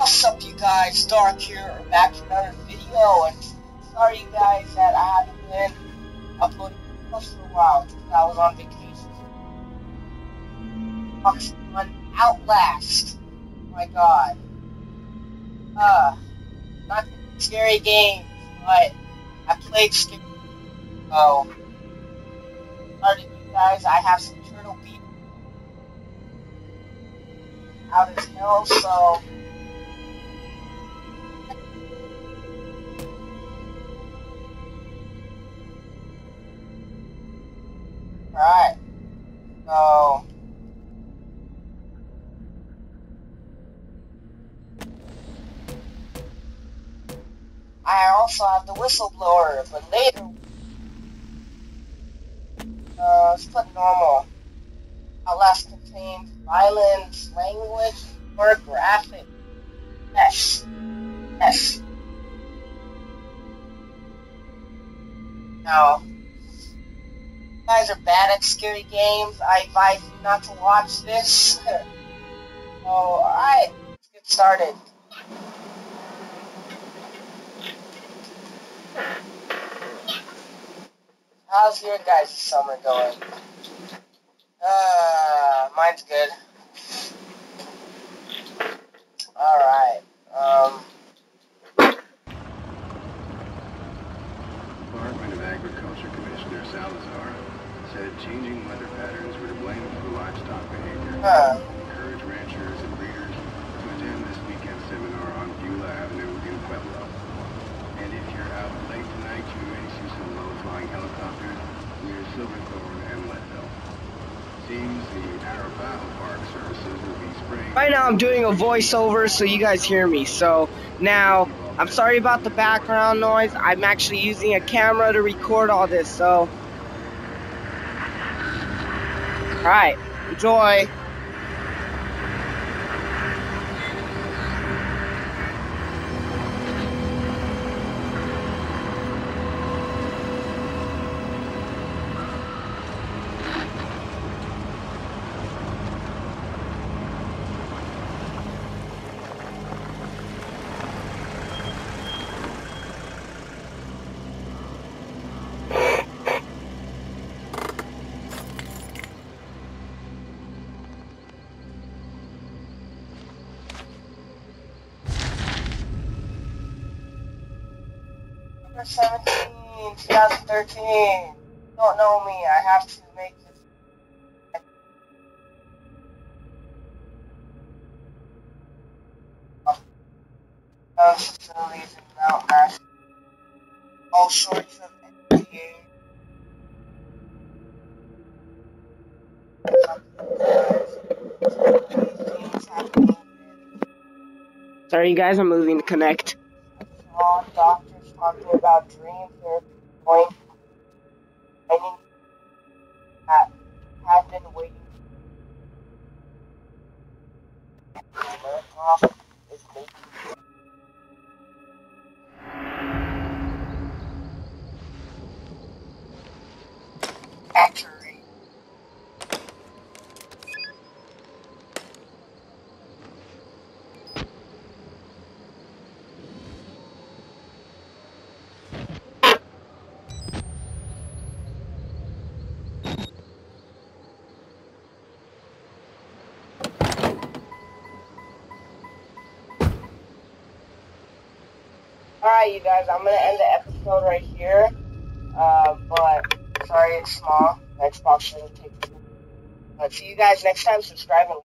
What's up, you guys? Dark here, back to another video, and sorry, you guys, that I haven't been uploading for a while because I was on vacation. On Outlast. Oh my god. Uh, not scary games, but I played scary. Oh, sorry, you guys, I have some Turtle Beach out as hell, so. Alright. So. I also have the whistleblower, but later. Uh, let's put normal. Outlast contains violence, language, or graphic. Yes. Yes. You guys are bad at scary games. I advise you not to watch this. alright. Let's get started. How's your guys' summer going? Uh, mine's good. Alright, um... Department of Agriculture Commissioner Salazar said changing weather patterns were to blame for livestock behavior. Huh. Encourage ranchers and breeders to attend this weekend seminar on Beulah Avenue in Pueblo. And if you're out late tonight, you may see some low-flying helicopters near Silverthorne and Leadville. Seems the Arapaho Park services will be spraying... Right now I'm doing a voiceover so you guys hear me. So now I'm sorry about the background noise. I'm actually using a camera to record all this. So Alright, enjoy. 17, 2013. Don't know me, I have to make this. Facilities in Mount Ashland. All sorts of NPA. Sorry you guys, I'm moving to connect. All doctors talking about dream therapy point. Many that have been waiting. Alright, you guys, I'm gonna end the episode right here. Uh, but sorry it's small. Xbox didn't take. But see you guys next time. Subscribe and